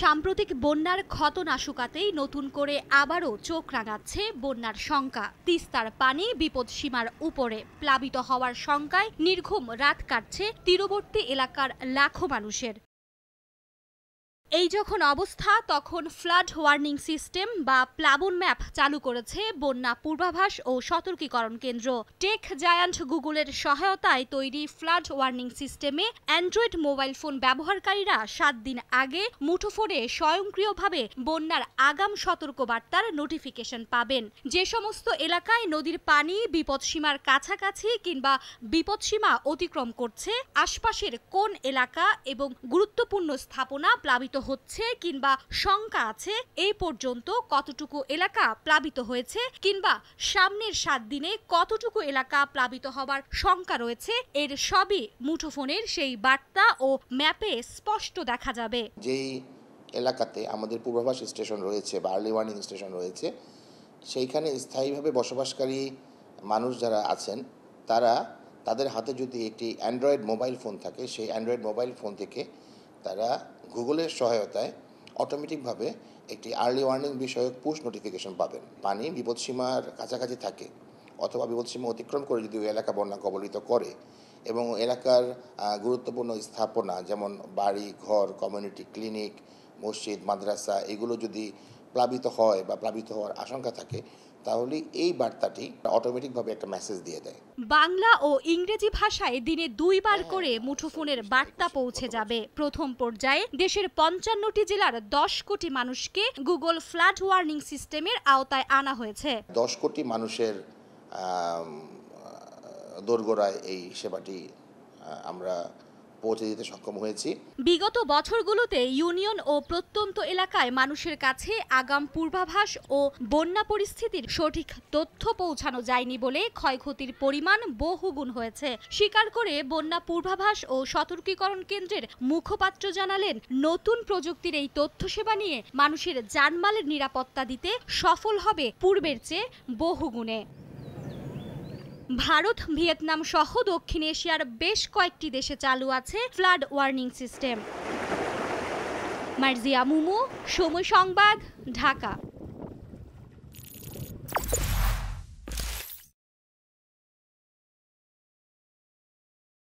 সাম্প্রতিক বন্যার ক্ষত না শুকাতেই নতুন করে আবারও চোখ রাঙাচ্ছে বন্যার শঙ্কা। তিস্তার পানি বিপদ সীমার উপরে প্লাবিত হওয়ার শঙ্কায় নির্ঘুম রাত কাটছে তীরবর্তী এলাকার লাখো মানুষের। এই যখন অবস্থা, তখন ফ্লাড ওয়ার্নিং সিস্টেম বা প্লাবন ম্যাপ চালু করেছে বন্যা পূর্বাভাস ও সতর্কীকরণ কেন্দ্র। টেক জায়ান্ট গুগলের সহায়তায় তৈরি ফ্লাড ওয়ার্নিং সিস্টেমে অ্যান্ড্রয়েড মোবাইল ফোন ব্যবহারকারীরা সাত দিন আগে মুঠোফোনে স্বয়ংক্রিয়ভাবে বন্যার আগাম সতর্কবার্তার নোটিফিকেশন পাবেন। যে সমস্ত এলাকায় নদীর পানি বিপদসীমার কাছাকাছি কিংবা বিপদসীমা অতিক্রম করছে, আশপাশের কোন এলাকা এবং গুরুত্বপূর্ণ স্থাপনা প্লাবিত হচ্ছে কিংবা শঙ্কা আছে এই পর্যন্ত কতটুকু এলাকা প্লাবিত হয়েছে কিংবা সামনের সাত দিনে কতটুকু এলাকা প্লাবিত হবার শঙ্কা রয়েছে, এর সবই মুঠোফোনের সেই বার্তা ও ম্যাপে স্পষ্ট দেখা যাবে। যেই এলাকাতে আমাদের পূর্বাভাস স্টেশন রয়েছে বা আর্লি ওয়ার্নিং স্টেশন রয়েছে, সেইখানে স্থায়ীভাবে বসবাসকারী মানুষ যারা আছেন, তারা তাদের হাতে যদি একটি অ্যান্ড্রয়েড মোবাইল ফোন থাকে, সেই অ্যান্ড্রয়েড মোবাইল ফোন থেকে তারা গুগলের সহায়তায় অটোমেটিকভাবে একটি আর্লি ওয়ার্নিং বিষয়ক পুশ নোটিফিকেশন পাবেন। পানি বিপদসীমার কাছাকাছি থাকে অথবা বিপদসীমা অতিক্রম করে যদি ওই এলাকা বন্যা কবলিত করে এবং এলাকার গুরুত্বপূর্ণ স্থাপনা যেমন বাড়ি, ঘর কমিউনিটি ক্লিনিক মসজিদ, মাদ্রাসা এগুলো যদি প্লাবিত হয় বা প্লাবিত হওয়ার আশঙ্কা থাকে তাহলে এই বার্তাটি অটোমেটিকভাবে একটা মেসেজ দিয়ে দেয়। বাংলা ও ইংরেজি ভাষায় দিনে দুইবার করে মুঠোফোনের বার্তা পৌঁছে যাবে। প্রথম পর্যায়ে দেশের পঞ্চান্নটি জেলার দশ কোটি মানুষকে গুগল ফ্ল্যাট ওয়ার্নিং সিস্টেমের আওতায় আনা হয়েছে। দশ কোটি মানুষের দোরগোড়ায় এই সেবাটি আমরা পৌঁছে দিতে সক্ষম হয়েছি। বিগত বছরগুলোতে ইউনিয়ন ও প্রত্যন্ত এলাকায় মানুষের কাছে আগাম পূর্বাভাস ও বন্যা পরিস্থিতির সঠিক তথ্য পৌঁছানো যায়নি বলে ক্ষয়ক্ষতির পরিমাণ বহুগুণ হয়েছে। স্বীকার করে বন্যা পূর্বাভাস ও সতর্কীকরণ কেন্দ্রের মুখপাত্র জানালেন, নতুন প্রযুক্তির এই তথ্য সেবা নিয়ে মানুষের জানমালের নিরাপত্তা দিতে সফল হবে পূর্বের চেয়ে বহুগুণে। ভারত, ভিয়েতনাম সহ দক্ষিণ এশিয়ার বেশ কয়েকটি দেশে চালু আছে flood warning system. Marzia Mumu, Somoy Sangbad, Dhaka.